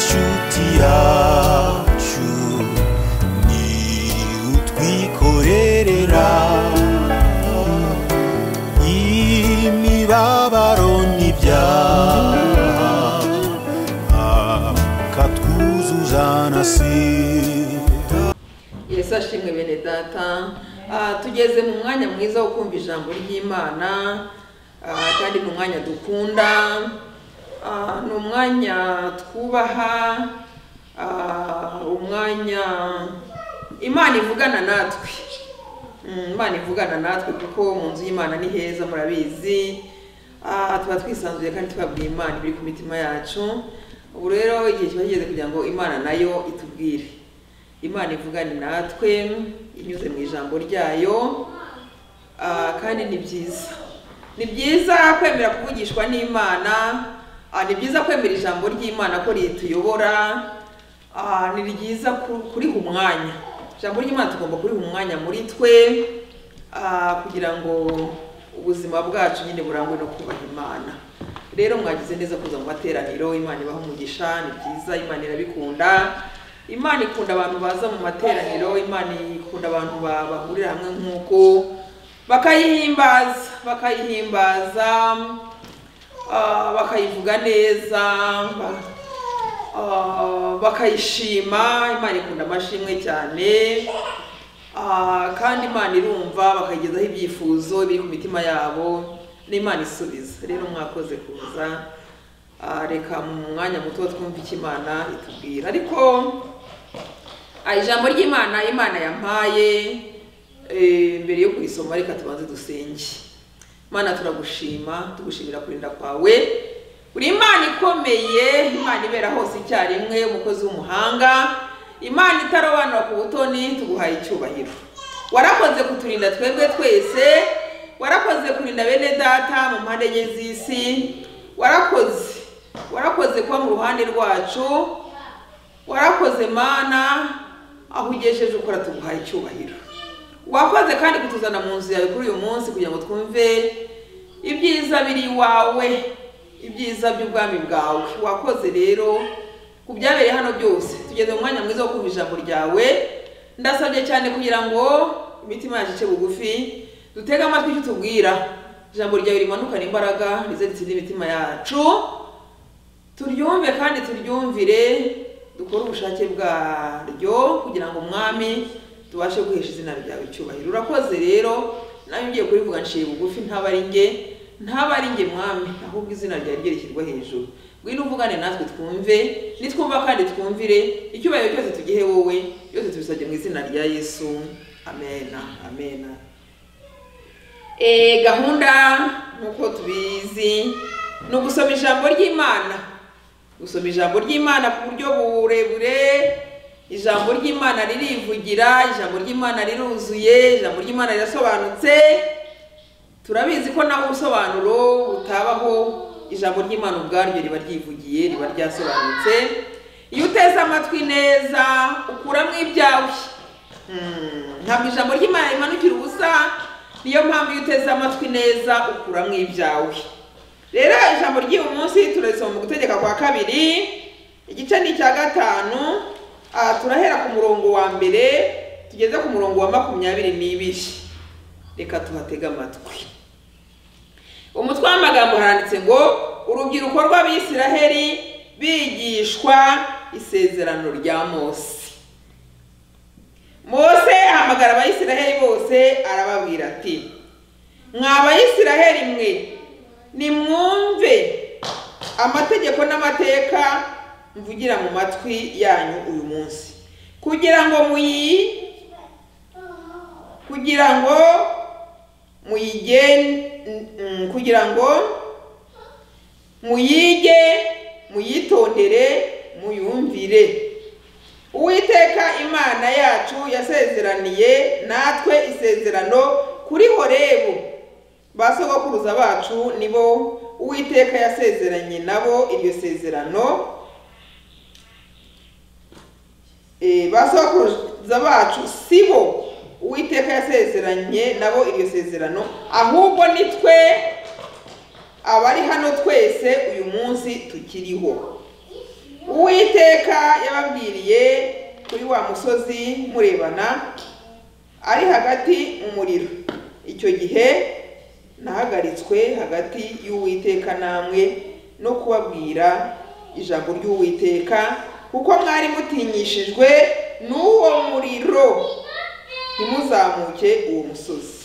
shuti yacu ni utwikorerera. Imibabaro n'ibyaha akatwuzuza na sida yesu ashimwe bene data. Ah, tugeze mu mwanya mwiza wo kumva ijambo ry'imana. Ah, kandi ni umwanya dukunda. Ni umwanya twubaha ah, umwanya imana ivugana natwe. Mm, imana ivugana natwe kuko mu nzu y'imana ni heza murabizi. Ah, tuba twisanzuye kandi tubabwiye imana ibiri ku mitima yacu. Ubu rero igihe kiba kigeze kugira ngo imana na yo itubwire. Imana ivugane natwe inyuze mu ijambo ryayo. Ah, kandi ni byiza. Ni byiza kwemera kuvugishwa n'imana Ah, ni byiza kwemera ijambo ry'imana ko rituyobora Ah, ni ryiza ku- kuriha umwanya. Ijambo ry'imana tugomba kuriha umwanya muri twe. Ah, kugira ngo ubuzima bwacu nyine burangwe no kubaha imana. Rero mwagize neza kuza mu materaniro imana ibaha umugisha ni byiza imana irabikunda. Imana ikunda abantu baza mu materaniro imana ikunda abantu ba- bahurira hamwe nk'uko. Bakayihimbaza bakayihimbaza. ah, bakayivuga neza ah, bakayishima. Imana ikunda amashimwe cyane. Ah, kandi imana irumva bakayigezaho ibyifuzo biri ku mitima yabo n'imana isubiza. Rero mwakoze kuza Ah, reka mu mwanya muto twumve icyo imana itubwira. Ariko ah, ijambo ry'imana imana yampaye eh, mbere yo kurisoma reka tubanze dusenge. Mana turagushima tugushimira kurinda kwawe. Uri imana ikomeye imana ibera hose icyarimwe umukozi w'umuhanga. Imana itarobanura ku butoni tuguhaye icyubahiro. Warakoze kuturinda twebwe twese warakoze kurinda bene data mu mpande enye z'isi warakoze warakoze kuba mu ruhande rwacu warakoze mana aho ugejeje ukora tuguhaye icyubahiro. Wakoze kandi kutuzana mu nzu yawe kuri uyu munsi kugira ngo twumve ibyiza biri iwawe ibyiza by'ubwami bwawe. Wakoze rero ku byabereye hano byose. Tugeze mu mwanya mwiza wo kumva ijambo ryawe. Ndasabye cyane kugira ngo imitima yacu ice bugufi dutege amatwi icyo utubwira. Ijambo ryawe rimanukana imbaraga rize ritsinde imitima yacu. Turyumve kandi turyumvire dukore ubushake bwaryo kugira ngo umwami tubashe guhesha izina ryawe icyubahiro urakoze rero nawe ugiye kurivuga nciye bugufi ntaba ari nge ntaba ari nge mwami ahubwo izina ryawe ryo rishyirwa hejuru. Ngwino uvugane natwe twumve nitwumva kandi twumvire icyubahiro cyose tugihe wowe byose tubisabye mu izina rya yesu. Amena amena e, gahunda nk'uko tubizi ni ugusoma ijambo ry'imana. Gusoma ijambo ry'imana ku buryo burebure ijambo ry'imana ririvugira ijambo ry'imana riruzuye ijambo ry'imana rirasobanutse. Turabizi ko naho ubusobanuro butabaho ijambo ry'imana ubwaryo riba ryivugiye riba ryasobanutse. Iyo uteze amatwi neza ukuramo ibyawe. Hmm, ntabwo ijambo ry'imana rimanukira ubusa niyo mpamvu iyo uteze amatwi neza ukuramo ibyawe. Rero ijambo ry'uyu munsi turisoma mu gutegeka kwa kabiri igice ni icya gatanu. Turahera ku murongo wa mbere tugeze ku murongo wa makumyabiri n'ibiri. Reka tuhatege amatwi. Umutwe w'amagambo haranditse ngo urubyiruko rw'abisiraheli bigishwa isezerano rya mose. Mose ahamagara abayisiraheli bose arababwira ati mwa bayisiraheli mwe nimwumve amategeko n'amateka mvugira mu matwi yanyu uyu munsi. Kugira ngo muyi kugira ngo muyigen mm, kugira ngo muyige muyitondere muyumvire. Uwiteka imana yacu yasezeraniye natwe isezerano kuri horebu. Ba sogokuruza bacu nibo uwiteka yasezeranye nabo iryo sezerano. Ba sogokuruza bacu si bo uwiteka yasezeranye nabo iryo sezerano ahubwo ni twe abari hano twese uyu munsi tukiriho. Uwiteka yababwiriye kuri wa musozi murebana ari hagati mu muriro. Icyo gihe nahagaritswe hagati y'uwiteka namwe no kubabwira ijambo ry'uwiteka kuko mwari mutinyishijwe n'uwo muriro. Ntimuzamuke uwo musozi.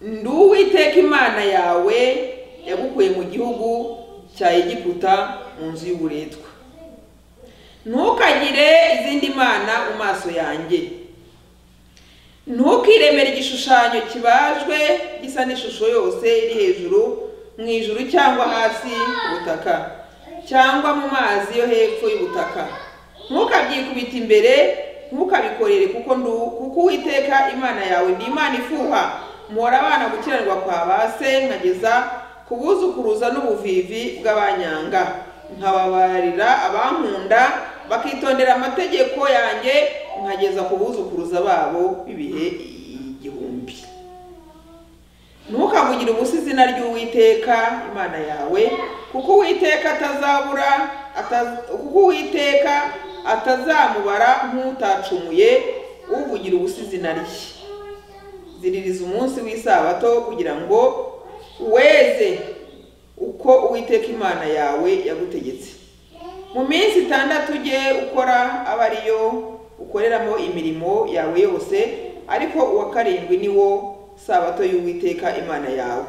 Ndi uwiteka imana yawe yagukuye mu gihugu cya egiputa mu nzu y'uburetwa. Ntukagire izindi mana mu maso yanjye. Ntukiremere igishushanyo kibajwe gisa n'ishusho yose iri hejuru mu ijuru cyangwa hasi ku butaka cyangwa mu mazi yo hepfo y'ubutaka. Ntukabyikubite imbere ntukabikorere kuko kuko uwiteka imana yawe ndi imana ifuha. Muhora abana gukiranirwa kwa ba se nkageza ku buzukuruza n'ubuvivi bw'abanyanga. Nkababarira abankunda bakitondera amategeko yanjye nkageza ku buzukuruza babo b'ibihe ntukavugire ubusa izina ry'uwiteka imana yawe kuko uwiteka atazabura ataz- kuko uwiteka atazamubara nk'utacumuye uvugira ubusa izina rye. Ziririza umunsi w'isabato kugira ngo weze uko uwiteka imana yawe yagutegetse. Mu minsi itandatu ujye ukora aba ariyo ukoreramo imirimo yawe yose ariko uwa karindwi ni wo sabato y'uwiteka imana yawe.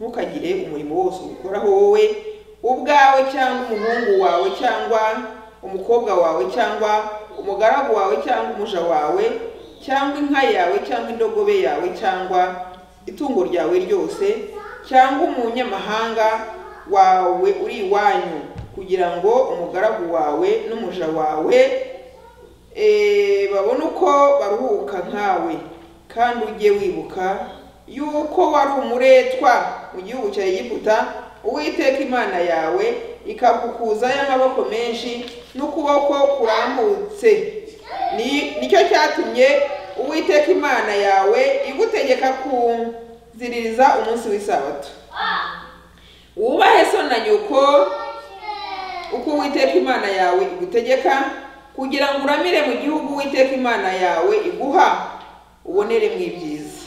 Ntukagire umurimo wose ukoraho wowe ubwawe cyangwa umuhungu wawe cyangwa umukobwa wawe cyangwa umugaragu wawe cyangwa umuja wawe cyangwa inka yawe cyangwa indogobe yawe cyangwa itungo ryawe ryose cyangwa umunyamahanga wawe uri iwanyu kugira ngo umugaragu wawe n'umuja wawe eh, babone uko baruhuka nkawe. Kandi ujye wibuka yuko wari umuretwa mu gihugu cya egiputa uwiteka imana yawe ikagukuzayo amaboko menshi n'ukuboko kurambutse. Ni ni cyo cyatumye uwiteka imana yawe igutegeka kuziririza umunsi w'isabato. Wubahe so na nyoko uko uwiteka imana yawe igutegeka kugira ngo uramire mu gihugu uwiteka imana yawe iguha. Uboneremo ibyiza.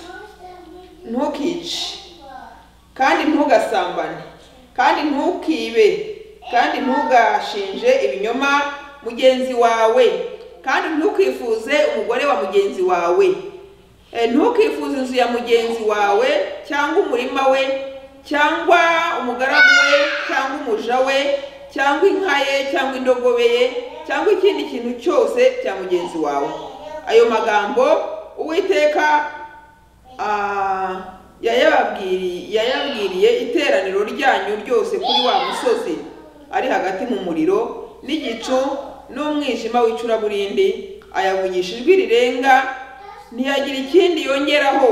Ntukice. Kandi ntugasambane. Kandi ntukibe. Kandi ntugashinje ibinyoma mugenzi wawe. Kandi ntukifuze umugore wa mugenzi wawe. Eh, ntukifuze inzu ya mugenzi wawe cyangwa umurima we cyangwa umugaragu we cyangwa umuja we cyangwa inka ye cyangwa indogobe ye cyangwa ikindi kintu cyose cya mugenzi wawe. Ayo magambo uwiteka yayabwiriye iteraniro ryanyu ryose kuri wa musozi ari hagati mu muriro n'igicu n'umwijima w'icuraburindi ayavugisha ijwi rirenga ntiyagira ikindi yongeraho.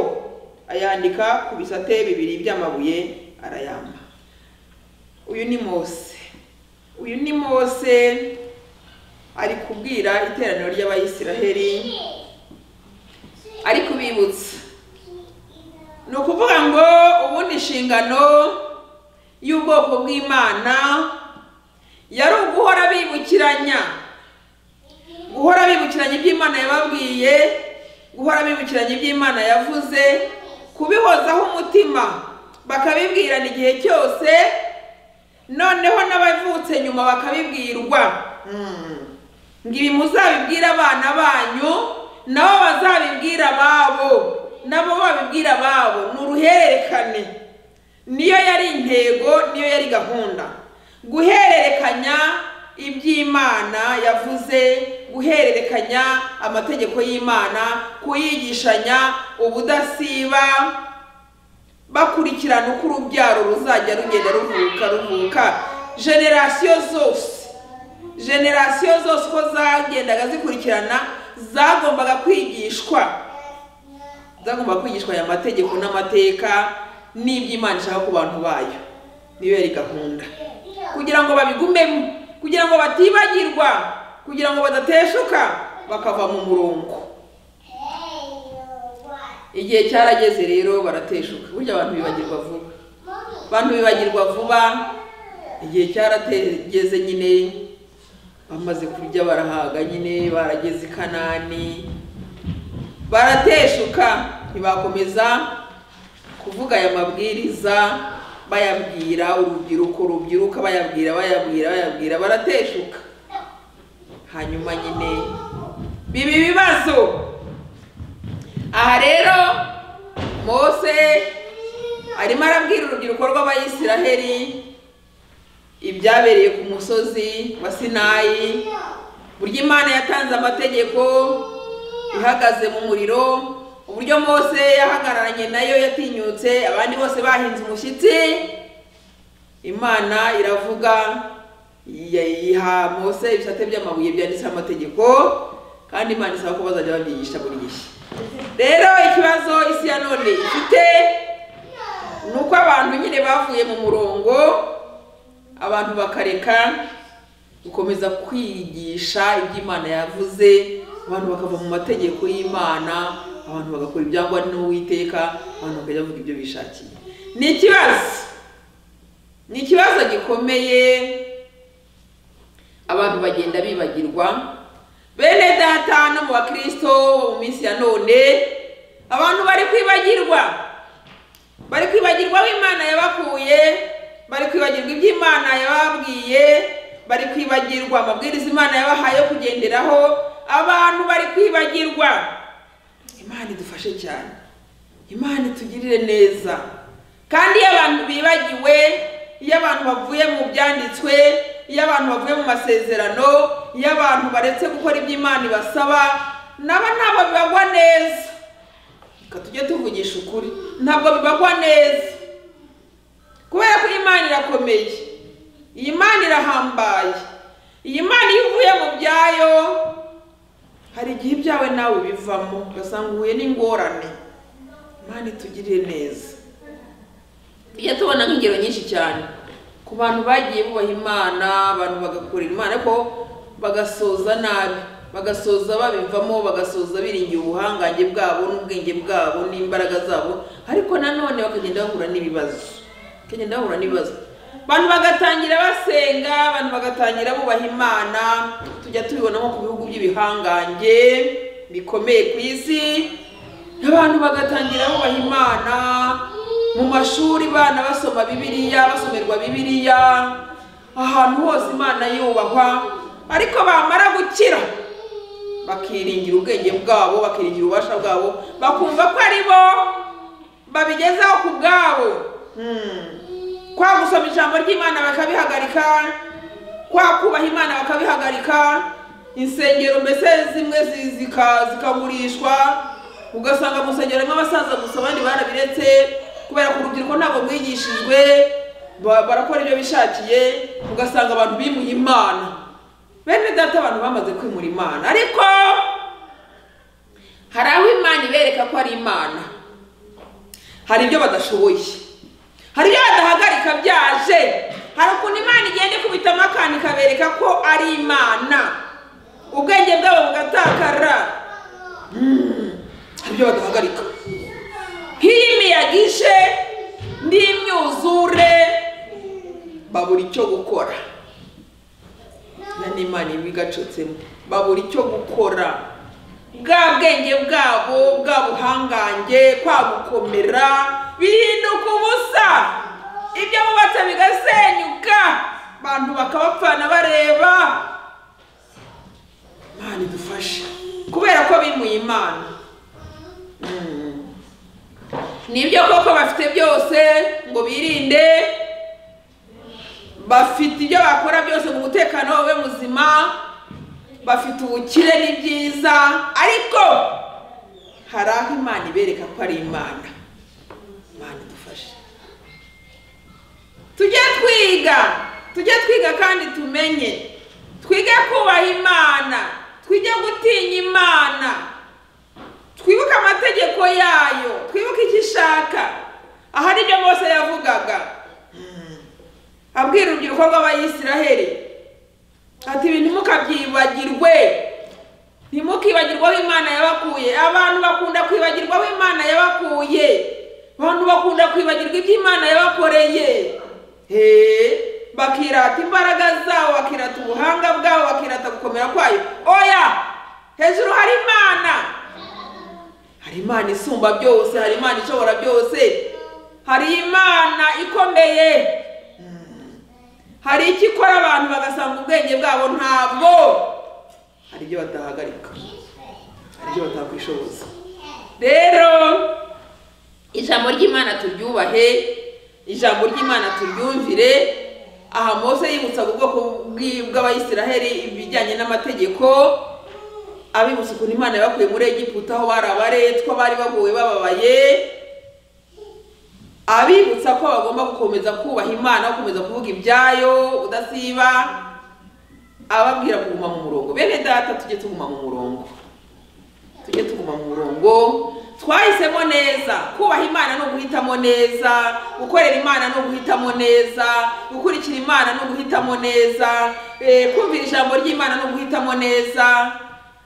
Ayandika ku bisate bibiri by'amabuye arayamba. Uyu ni mose. Uyu ni mose ari kubwira iteraniro ry'abayisiraheli ari kubibutsa ni ukuvuga ngo ubundi inshingano y'ubwoko bw'imana yari uguhora bibukiranya. Guhora bibukiranya iby'imana yababwiye guhora bibukiranya iby'imana yavuze kubihozaho umutima bakabibwirana igihe cyose noneho n'abavutse nyuma bakabibwirwa. Ngo ibi muzabibwire abana banyu nabo bazabibwira ababo nabo babibwira ababo ni uruhererekane. Niyo yari intego niyo yari gahunda. Guhererekanya iby'imana yavuze guhererekanya amategeko y'imana kuyigishanya ubudasiba bakurikirana uko urubyaro ruzajya rugenda ruvuka ruvuka. Generasiyo zose generasiyo zose uko zagendaga zikurikirana zagombaga kwigishwa. Zagombaga kwigishwa aya mategeko n'amateka n'iby'imana ishaka ku bantu bayo. Niyo yari gahunda. Kugira ngo babigumemo kugira ngo batibagirwa kugira ngo badateshuka bakava mu murongo. Igihe cyarageze rero barateshuka. Burya abantu bibagirwa vuba. Abantu bibagirwa vuba. Igihe cyarategeze nyine bamaze kurya barahaga nyine barageze i kanani barateshuka ntibakomeza kuvuga aya mabwiriza bayabwira urubyiruko rubyiruka bayabwira bayabwira bayabwira barateshuka. Hanyuma nyine biba ibibazo. Aha rero mose arimo arabwira urubyiruko rw'abayisiraheli ibyabereye ku musozi wa sinayi buryo imana yatanze amategeko ihagaze mu muriro uburyo mose yahagararanye na yo yatinyutse abandi bose bahinze umushyitsi imana iravuga yiha mose ibisate by'amabuye byanditseho amategeko kandi imana isaba ko bazajya babyigisha buri gihe. Rero ikibazo isi ya none ifite ni uko abantu nyine bavuye mu murongo abantu bakareka gukomeza kwigisha ibyo imana yavuze abantu bakava mu mategeko y'imana abantu bagakora ibyangwa n'uwiteka abantu bakajya bavuga ibyo bishakiye. Ni ikibazo. Ni ikibazo gikomeye abantu bagenda bibagirwa. Bene data no mu bakirisito mu minsi ya none abantu bari kwibagirwa. Bari kwibagirwa aho imana yabakuye bari kwibagirwa ibyo imana yababwiye bari kwibagirwa amabwiriza imana yabahaye kugenderaho abantu bari kwibagirwa. Imana idufashe cyane. Imana itugirire neza. Kandi iyo abantu bibagiwe iyo abantu bavuye mu byanditswe iyo abantu bavuye mu masezerano iyo abantu baretse gukora ibyo imana ibasaba nabo ntabwo bibagwa neza. Reka tujye tuvugisha ukuri. Ntabwo bibagwa neza. Kubera ko Imana irakomeye iyi Mana irahambaye. Iyi Mana iyo uvuye mu byayo hari igihe ibyawe nawe bivamo ugasanga uhuye n'ingorane. Imana itugirire neza. Tujya tubona nk'ingero nyinshi cyane. Ku bantu bagiye bubaha imana abantu bagakorera imana ariko bagasoza nabi. Bagasoza babivamo bagasoza biringiye ubuhangange bwabo n'ubwenge bwabo n'imbaraga zabo ariko nanone bakagenda bahura n'ibibazo. Bakagenda bahura n'ibibazo abantu bagatangira basenga abantu bagatangira bubaha imana tujya tubibona nko ku bihugu by'ibihangange bikomeye ku isi. Abantu bagatangira bubaha imana mu mashuri bana basoma bibiliya basomerwa bibiliya ahantu hose imana yubahwa ariko bamara gukira bakiringira ubwenge bwabo bakiringira ububasha bwabo bakumva ko ari bo babigezaho ku bwabo. Kwa gusoma ijambo ry'imana bakabihagarika kwa kubaha imana bakabihagarika insengero mbese zimwe zikagurishwa ugasanga mu nsengero harimo abasaza gusa abandi barabiretse kubera ko urubyiruko ntabwo rwigishijwe barakora ibyo bishakiye ugasanga abantu bimuye imana. Bene data abantu bamaze kwimura imana. Ariko hari aho imana ibereka ko ari imana. Hari ibyo badashoboye. Hari ibyo badahagarika byaje. Hari ukuntu imana igenda ikubitamo akantu ikabereka ko ari imana. Ubwenge bwabo bugatakara. Hari ibyo badahagarika. Nk'iyo imiyaga ije n'imyuzure babura icyo gukora. Na n'imana iba igacutsemo. Babura icyo gukora. Bwa bwenge bwabo bwa buhangange kwa gukomera bihinduka ubusa. Ibyo bubatse bigasenyuka. Abantu bakabapfana bareba. Imana idufashe. Kubera ko bimuye imana. Nibyo koko bafite byose ngo birinde. Bafite ibyo bakora byose ngo umutekano wawe muzima. Bafite ubukire ni byiza. Ariko hari aho imana ibereka ko ari imana. Imana idufashe. Tujye twiga. Tujye twiga kandi tumenye. Twige kubaha imana. Twige gutinya imana. Twibuke amategeko yayo. Twibuke icyo ishaka. Aha ni byo mose yavugaga. Abwira urubyiruko rw'abayisiraheli ati ibi ntimukabyibagirwe ntimukibagirwe aho imana yabakuye. Abantu bakunda kwibagirwa aho imana yabakuye. Abantu bakunda kwibagirwa ibyo imana yabakoreye. Bakirata imbaraga zawo bakirata ubuhanga bwawo bakirata gukomera kwayo. Oya! Hejuru hari imana. Hari imana isumba byose hari imana ishobora byose. Hari imana ikomeye. Hari icyo ikora abantu bagasanga ubwenge bwabo ntabwo? Hari ibyo batahagarika. Hari ibyo batakwishoboza rero ijambo ry'imana turyubahe. ijambo ry'imana turyumvire. Aha mose yibutsaga ubwoko bw'abayisiraheli ibijyanye n'amategeko. Abibutsa ukuntu imana yabakuye muri egiputa aho bari abaretwa bari bagowe bababaye. Abibutsa ko bagomba gukomeza kubaha imana gukomeza kuvuga ibyayo udasiba. Ababwira kuguma mu murongo. Bene data tujye tuguma mu murongo. Tujye tuguma mu murongo. Twahisemo neza. Kubaha imana no guhitamo neza. Gukorera imana no guhitamo neza. Gukurikira imana no guhitamo neza. Eh, kumvira ijambo ry'imana no guhitamo neza.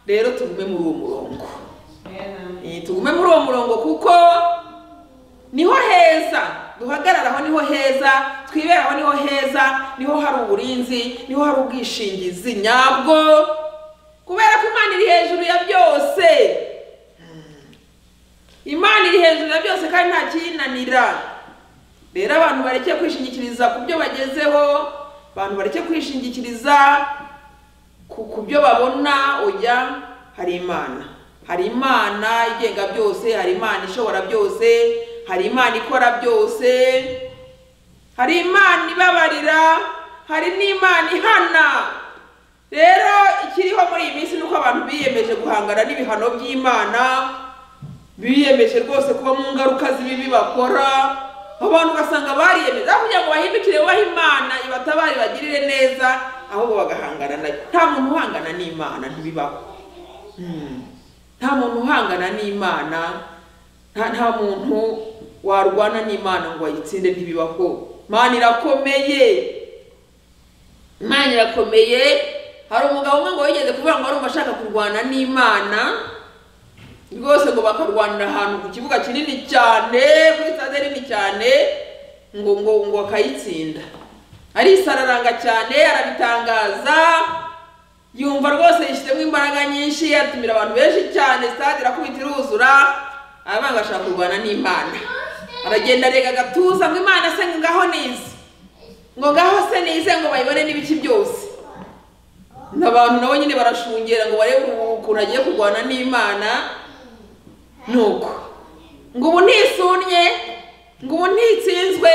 Rero tugume muri uwo murongo. Eh, tugume muri uwo murongo kuko ni ho heza. Duhagararaho ni ho heza twiberaho ni ho heza ni ho hari uburinzi ni ho hari ubwishingizi nyabwo. Kubera ko imana iri hejuru ya byose. Imana iri hejuru ya byose kandi nta kiyinanira. Rero abantu bareke kwishingikiriza ku byo bagezeho abantu bareke kwishingikiriza ku byo babona oya hari imana. Hari imana igenga byose hari imana ishobora byose. Hari imana ikora byose. Hari imana ibabarira. Hari n'imana ihana. Rero ikiriho muri iyi minsi ni uko abantu biyemeje guhangana n'ibihano by'imana. Biyemeje rwose kuba mu ngaruka z'ibibi bakora. Abantu ugasanga bariyemeza. Aho kugira ngo bahindukire bubahe imana ibatabare bagirire neza ahubwo bagahangana na yo nta muntu uhangana n'imana ntibibaho. Hmm. nta muntu uhangana n'imana. Nta muntu warwana n'imana ngo ayitsinde ntibibaho. Imana irakomeye. Imana irakomeye. Hari umugabo umwe ngo wigeze kuvuga ngo arumva ashaka kurwana n'imana. Rwose ngo bakarwanira ahantu ku kibuga kinini cyane kuri stade nini cyane ngo ngo ngo akayitsinda. Arisararanga cyane arabitangaza. Yumva rwose yishyizemo imbaraga nyinshi atumira abantu benshi cyane stade irakubita iruzura. Abanga ashaka kurwana n'imana. Aragenda arega agatuza ngo imana se ngaho nize. Ngo ngaho se nize ngo bayibone n'ibiki byose. N'abantu nabo nyine barashungera ngo barebe ukuntu agiye kurwana n'imana. Nuko. Ngo ubu ntisunnye ngo ubu ntitsinzwe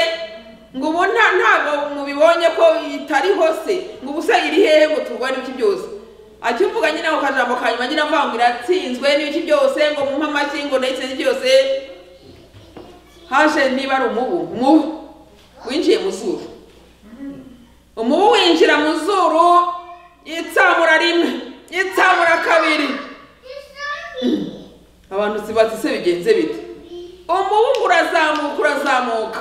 ngo ubu nta ntabwo mubibonye ko itariho se ngo ubu se iri hehe ngo turwane ibiki byose. Akivuga nyine ako kajambo ka nyuma nyine ngo iratsinzwe n'ibiki byose ngo mumpe amashyi ngo ndayitsinze byose. Haje niba ari umubu. Umubu winjiye mu zuru. Umubu winjira mu zuru yitsamura rimwe yitsamura kabiri. Abantu sibatse se bigenze bite? Umubu urazamuka urazamuka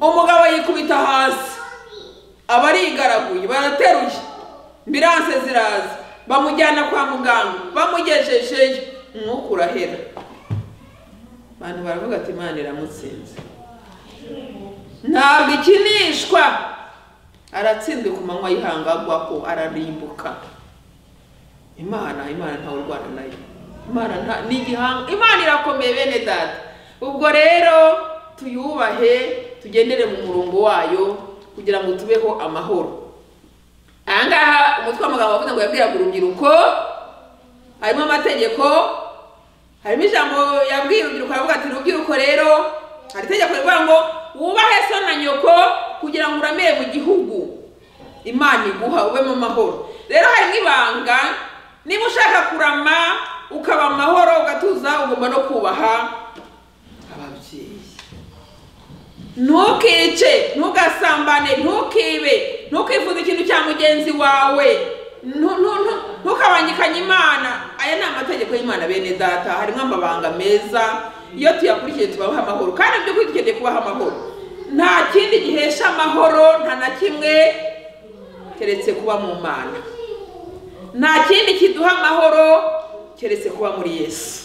umugabo yikubita hasi. Aba arigaraguye barateruye. Ambiranse ziraza. Bamujyana kwa muganga. Bamugejejeyo umwuka urahera. Abantu baravuga ati imana iramutsinze. Ntabwo ikinishwa. Aratsinzwe ku manywa y'ihangagwaho ararimbuka. Imana imana ntawe urwana na yo. Imana ni igihanga imana irakomeye bene data. Ubwo rero tuyubahe tugendere mu murongo wayo kugira ngo tubeho amahoro. Ahangaha umutwe w'amagambo wavuze ngo yabwiraga urubyiruko harimo amategeko harimo ijambo yabwiye urubyiruko aravuga ati urubyiruko rero hari itegeko rivuga ngo wubahe so na nyoko kugira ngo uramire mu gihugu. Imana iguha ubemo amahoro rero harimo ibanga niba ushaka kurama ukaba amahoro ugatuza ugomba no kubaha ababyeyi. Ntukice ntugasambane ntukibe ntukifuze ikintu cya mugenzi wawe. Ntu- ntu- ntu- ntukabangikanye imana. Aya ni amategeko y'imana bene data harimo amabanga meza iyo tuyakurikiye tubaho amahoro. Kandi mu by'ukuri dukeneye kubaho amahoro nta kindi gihesha amahoro nta na kimwe keretse kuba mu mana. Nta kindi kiduha amahoro keretse kuba muri yesu.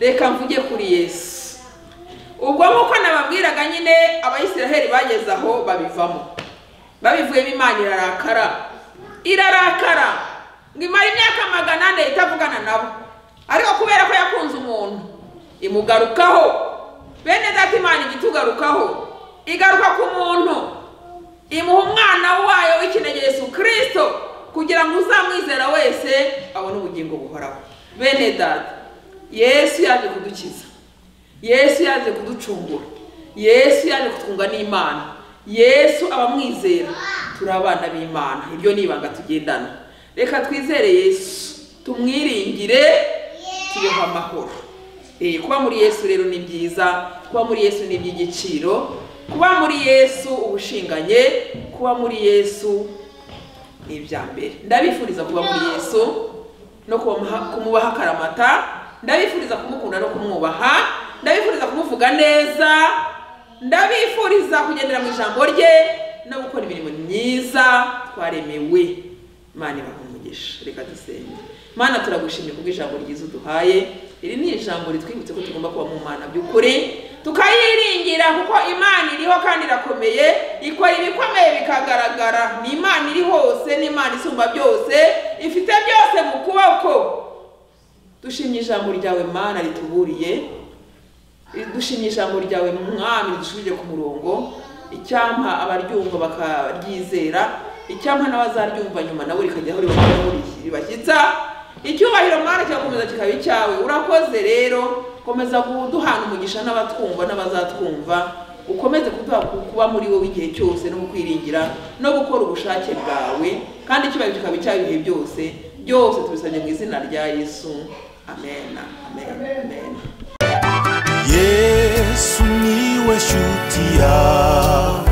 Reka mvuge kuri yesu. Ubwo nk'uko nababwiraga nyine abayisiraheli bageze aho babivamo. Babivuyemo imana irarakara. Irarakara. Ngo imara imyaka magana ane itavugana nabo. Ariko kubera ko yakunze umuntu imugarukaho. Bene data imana ijya itugarukaho igaruka ku muntu. Imuha umwana wayo w'ikinege Yesu kirisito kugira ngo uzamwizera wese abone ubugingo buhoraho. Bene data yesu yaje kudukiza. Yesu yaje kuducungura. Yesu yaje kutwunga n'imana. Yesu abamwizera. Turi abana b'imana. Iryo ni ibanga tugendana. Reka twizere yesu. Tumwiringire. Tubeho amahoro. Eh, kuba muri yesu rero ni byiza kuba muri yesu ni iby'igiciro kuba muri yesu ubushinganye kuba muri yesu ni ibya mbere. Ndabifuriza kuba muri yesu no kumubaha akaramata ndabifuriza kumukunda no kumwubaha ndabifuriza kumuvuga neza ndabifuriza kugendera mu ijambo rye no gukora imirimo myiza twaremewe. Ibaha umugisha reka dusenge. Mana turagushimiye kubw'ijambo ryiza uduhaye. Iri ni ijambo ritwibutse ko tugomba kuba mu mana. By'ukuri tukayiringira kuko imana iriho kandi irakomeye ikora ibikomeye bikagaragara. Ni imana iri hose ni imana isumba byose ifite byose mu kuboko. Dushimye ijambo ryawe mana rituburiye. Dushimye ijambo ryawe mwami ridushubije ku murongo. Icyampa abaryumva bakaryizera icyampa n'abazaryumva nyuma nabo rikajyaho ribakuraho ribashyitsa icyubahiro mwana kirakomeza kikaba icyawe. Urakoze rero komeza kuduhana umugisha n'abatwumva n'abazatwumva ukomeze kuba muri wowe igihe cyose no kukwiringira no gukora ubushake bwawe kandi icyubahiro kikaba icyawe ibihe byose byose tubisabye mu izina rya yesu. Amen. Amen. Amen. Yesu ni we shuti yacu